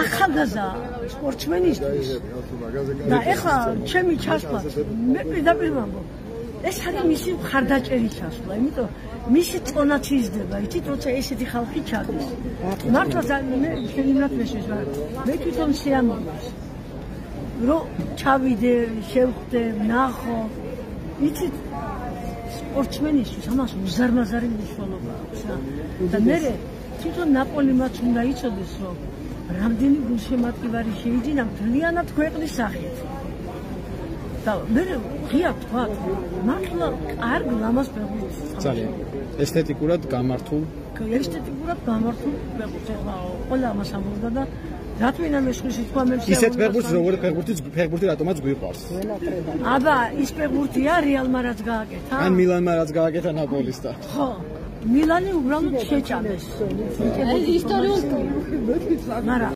ახალგაზრდა სპორტსმენისთვის. და ეხლა ჩემი ჩასვლა მე პირდაპირ ვამბობ. ეს არის მისი მხარდაჭერი ჩასვლა იმიტომ მისი წონაც იზრდება იცით როცა ესეთი ხალხი ჩადის. მართლა მე შეიძლება მეშვის ვარ მე თვითონ შეამოვნებს რომ ჩავიდე შევხვდე ნახო იცით სპორტსმენისთვის ამას უზარმაზარი მნიშვნელობა აქვს და მე თვითონ ნაპოლიმაც უნდა იცოდეს რომ რამდენი გულშემატკივარი შეიძლება მთლიანად ქვეყნის სახით? და მე ღია თქვა მართლა კარგ ლამას ფეხბურთს ძალიან. ესთეტიკურად გამართულ. ესთეტიკურად გამართულ ფეხბურთს ახლა ყველა ამას ამბობდა და რატვინა მესხის თქვა მე ისეთ ფეხბურთს როგორი ფეხბურთი ფეხბურთი რატომაც გვიყვარს? აბა ის ფეხბურთია რეალმა რაც გააკეთა. ან მილანმა რაც გააკეთა ნაპოლის და ხო მილანი უბრალოდ შეჭამეს. ეს ისტორიული მაგრამ